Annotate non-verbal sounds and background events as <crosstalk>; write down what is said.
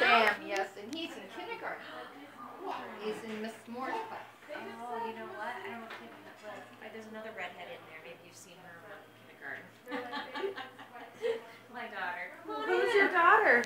Sam, yes, and he's in kindergarten. He's in Miss Moore's class. Oh, you know what? I don't know. if There's another redhead in there. Maybe you've seen her in kindergarten. <laughs> My daughter. Who's your daughter?